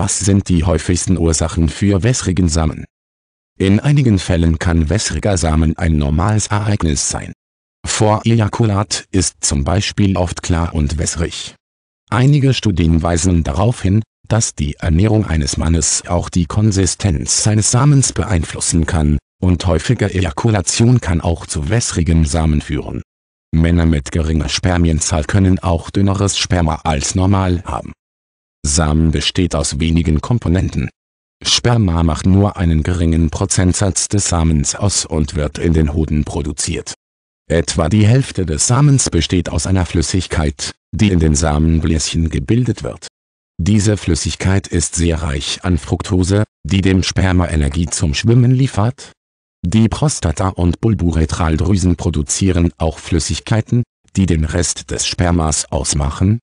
Was sind die häufigsten Ursachen für wässrigen Samen? In einigen Fällen kann wässriger Samen ein normales Ereignis sein. Vor Ejakulat ist zum Beispiel oft klar und wässrig. Einige Studien weisen darauf hin, dass die Ernährung eines Mannes auch die Konsistenz seines Samens beeinflussen kann, und häufige Ejakulation kann auch zu wässrigen Samen führen. Männer mit geringer Spermienzahl können auch dünneres Sperma als normal haben. Samen besteht aus wenigen Komponenten. Sperma macht nur einen geringen Prozentsatz des Samens aus und wird in den Hoden produziert. Etwa die Hälfte des Samens besteht aus einer Flüssigkeit, die in den Samenbläschen gebildet wird. Diese Flüssigkeit ist sehr reich an Fructose, die dem Sperma Energie zum Schwimmen liefert. Die Prostata- und Bulburetraldrüsen produzieren auch Flüssigkeiten, die den Rest des Spermas ausmachen,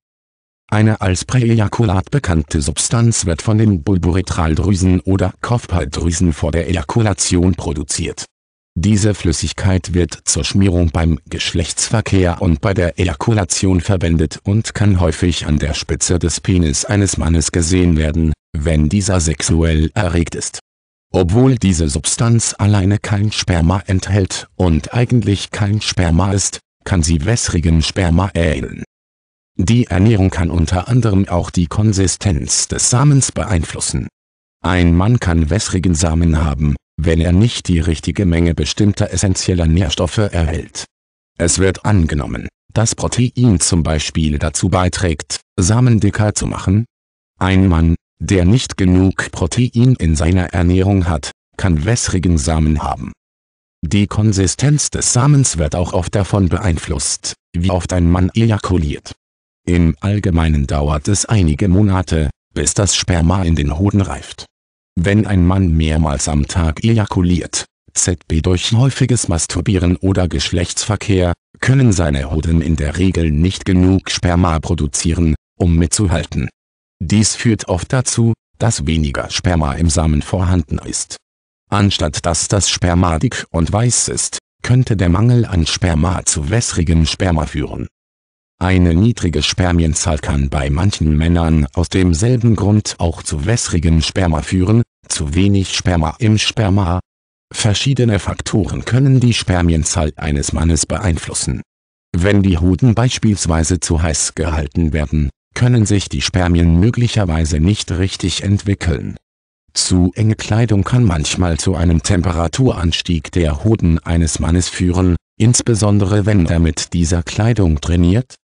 eine als Präejakulat bekannte Substanz wird von den Bulburetraldrüsen oder Kopfballdrüsen vor der Ejakulation produziert. Diese Flüssigkeit wird zur Schmierung beim Geschlechtsverkehr und bei der Ejakulation verwendet und kann häufig an der Spitze des Penis eines Mannes gesehen werden, wenn dieser sexuell erregt ist. Obwohl diese Substanz alleine kein Sperma enthält und eigentlich kein Sperma ist, kann sie wässrigen Sperma ähneln die Ernährung kann unter anderem auch die Konsistenz des Samens beeinflussen. Ein Mann kann wässrigen Samen haben, wenn er nicht die richtige Menge bestimmter essentieller Nährstoffe erhält. Es wird angenommen, dass Protein zum Beispiel dazu beiträgt, Samen dicker zu machen. Ein Mann, der nicht genug Protein in seiner Ernährung hat, kann wässrigen Samen haben. Die Konsistenz des Samens wird auch oft davon beeinflusst, wie oft ein Mann ejakuliert. Im Allgemeinen dauert es einige Monate, bis das Sperma in den Hoden reift. Wenn ein Mann mehrmals am Tag ejakuliert, ZB durch häufiges Masturbieren oder Geschlechtsverkehr, können seine Hoden in der Regel nicht genug Sperma produzieren, um mitzuhalten. Dies führt oft dazu, dass weniger Sperma im Samen vorhanden ist. Anstatt dass das Sperma dick und weiß ist, könnte der Mangel an Sperma zu wässrigem Sperma führen eine niedrige Spermienzahl kann bei manchen Männern aus demselben Grund auch zu wässrigem Sperma führen, zu wenig Sperma im Sperma. Verschiedene Faktoren können die Spermienzahl eines Mannes beeinflussen. Wenn die Hoden beispielsweise zu heiß gehalten werden, können sich die Spermien möglicherweise nicht richtig entwickeln. Zu enge Kleidung kann manchmal zu einem Temperaturanstieg der Hoden eines Mannes führen, insbesondere wenn er mit dieser Kleidung trainiert